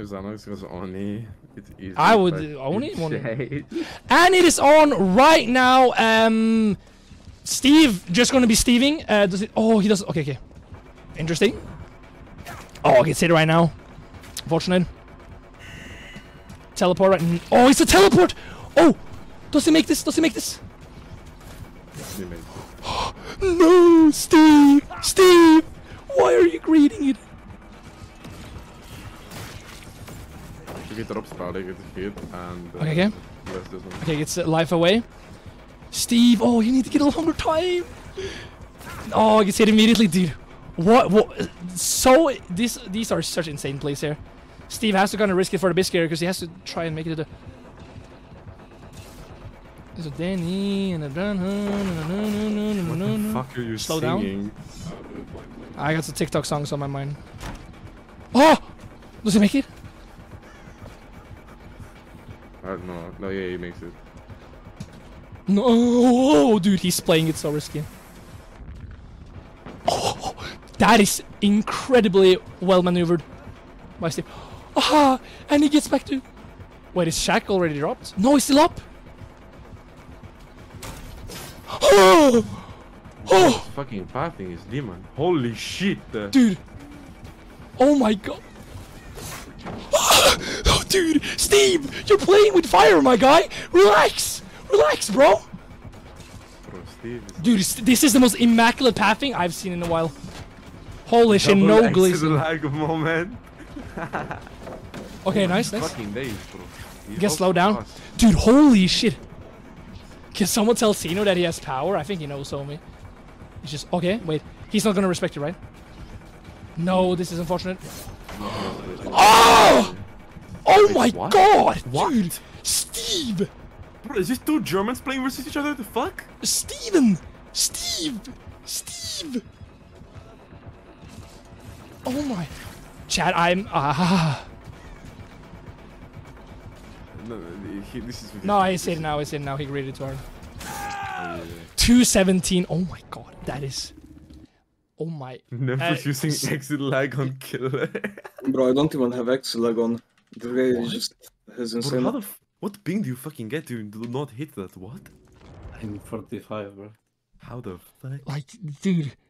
If Xanax was Oni, it's easy. I would- Oni shade. And it is on right now. Um, Steve just going to be Steving. Uh, does it? Oh, he does. Okay, okay. Interesting. Oh, I can see it right now. Fortunate. Teleport right. Oh, it's a teleport. Oh, does he make this? Does he make this? He made it. No, Steve. Steve, why are you greeting it? You get drop spell, get hit, and. Uh, Okay, okay. Let's do some. Okay, gets life away. Steve, oh, you need to get a longer time. Oh, gets hit immediately, dude. What? What? So these these are such insane plays here. Steve has to kind of risk it for the biscuit because he has to try and make it to the. There's a Danny and a dun What the fuck are you Slow down. singing? I got some TikTok songs on my mind. Oh, does he make it? I. No, yeah, he makes it. No, oh, dude, he's playing it so risky. Oh, that is incredibly well maneuvered by Steve. Ah, and he gets back to. Wait, is shack already dropped? No, he's still up. Oh, Oh! oh, Fucking pathing is demon. Holy shit! uh, dude. Oh my god. Dude, Steve, you're playing with fire, my guy. Relax, relax, bro. Bro, Dude, this- is the most immaculate pathing I've seen in a while. Holy shit, no glazing. lag moment. Okay, nice, nice. Days, Get slowed down. Dude, holy shit. Can someone tell Xeno that he has power? I think he knows so me. He's just okay, wait. He's not gonna respect you, right? No, this is unfortunate. Oh! Oh Wait, my what? god! What? Dude! Steve! Bro, is this two Germans playing versus each other? The fuck? Steven! Steve! Steve! Oh my. Chad, I'm. Ah. No, he, this is. No, I see it now. I see it now. He graded too hard. Oh, yeah, yeah. 217. Oh my god. That is. Oh my. Never Uh, using s- exit lag on killer. Bro, I don't even have X lag on. The guy What? just has Bro, insane. how the f- what ping do you fucking get to do not hit that? What? I'm 45, bro. How the fuck? Like, dude.